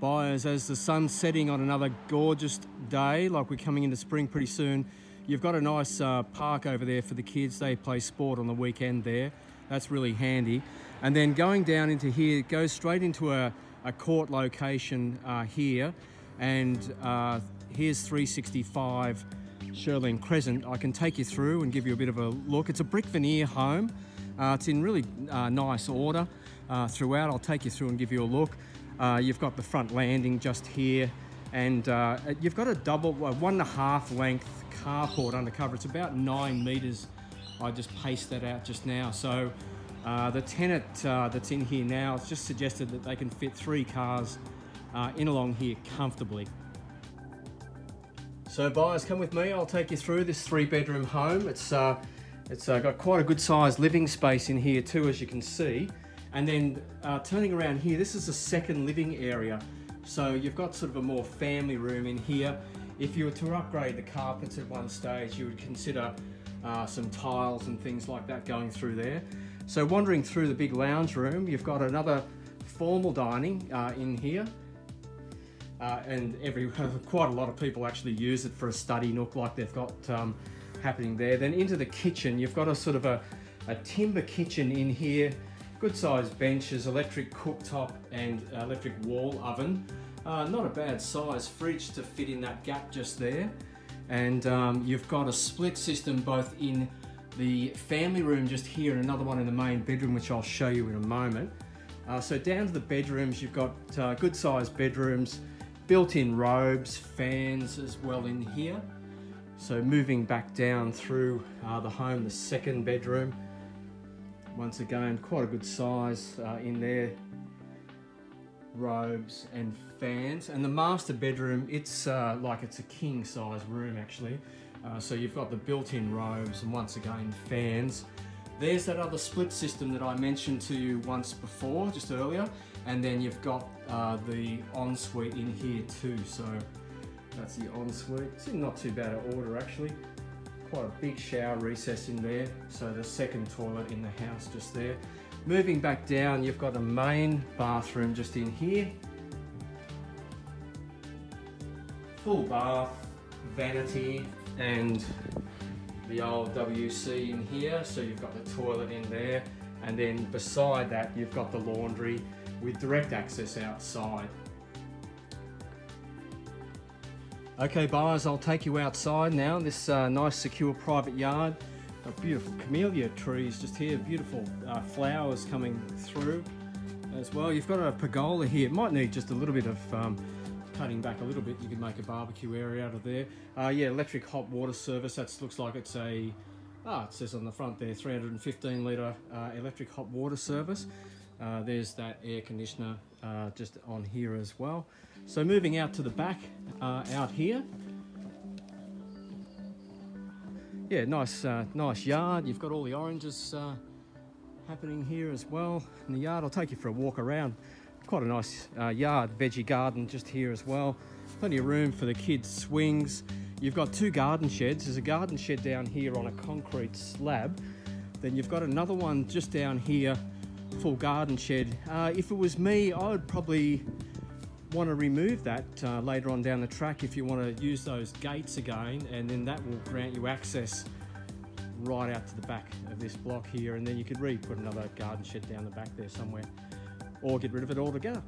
Buyers, as the sun's setting on another gorgeous day, like we're coming into spring pretty soon, you've got a nice uh, park over there for the kids. They play sport on the weekend there. That's really handy. And then going down into here, it goes straight into a, a court location uh, here. And uh, here's 365 Shirleen Crescent. I can take you through and give you a bit of a look. It's a brick veneer home. Uh, it's in really uh, nice order uh, throughout. I'll take you through and give you a look. Uh, you've got the front landing just here and uh, you've got a double, one and a half length carport undercover. It's about nine meters. I just paced that out just now. So uh, the tenant uh, that's in here now has just suggested that they can fit three cars uh, in along here comfortably. So buyers, come with me. I'll take you through this three bedroom home. It's, uh, it's got quite a good sized living space in here too, as you can see. And then uh, turning around here, this is a second living area. So you've got sort of a more family room in here. If you were to upgrade the carpets at one stage, you would consider uh, some tiles and things like that going through there. So wandering through the big lounge room, you've got another formal dining uh, in here. Uh, and every quite a lot of people actually use it for a study nook like they've got um, happening there. Then into the kitchen, you've got a sort of a, a timber kitchen in here Good sized benches, electric cooktop and electric wall oven. Uh, not a bad size fridge to fit in that gap just there. And um, you've got a split system both in the family room just here and another one in the main bedroom, which I'll show you in a moment. Uh, so down to the bedrooms, you've got uh, good sized bedrooms, built-in robes, fans as well in here. So moving back down through uh, the home, the second bedroom, once again, quite a good size uh, in there. Robes and fans. And the master bedroom, it's uh, like it's a king size room actually. Uh, so you've got the built-in robes and once again fans. There's that other split system that I mentioned to you once before, just earlier. And then you've got uh, the ensuite in here too. So that's the ensuite. It's not too bad an order actually quite a big shower recess in there. So the second toilet in the house just there. Moving back down, you've got a main bathroom just in here. Full bath, vanity, and the old WC in here. So you've got the toilet in there. And then beside that, you've got the laundry with direct access outside. Okay buyers, I'll take you outside now. This uh, nice secure private yard. Got beautiful camellia trees just here, beautiful uh, flowers coming through as well. You've got a pergola here. It might need just a little bit of um, cutting back a little bit. You can make a barbecue area out of there. Uh, yeah, electric hot water service. That looks like it's a, ah, it says on the front there, 315 litre uh, electric hot water service. Uh, there's that air conditioner uh, just on here as well. So moving out to the back, uh, out here. Yeah, nice, uh, nice yard. You've got all the oranges uh, happening here as well in the yard. I'll take you for a walk around. Quite a nice uh, yard, veggie garden just here as well. Plenty of room for the kids' swings. You've got two garden sheds. There's a garden shed down here on a concrete slab. Then you've got another one just down here full garden shed. Uh, if it was me, I would probably want to remove that uh, later on down the track if you want to use those gates again and then that will grant you access right out to the back of this block here and then you could re put another garden shed down the back there somewhere or get rid of it altogether.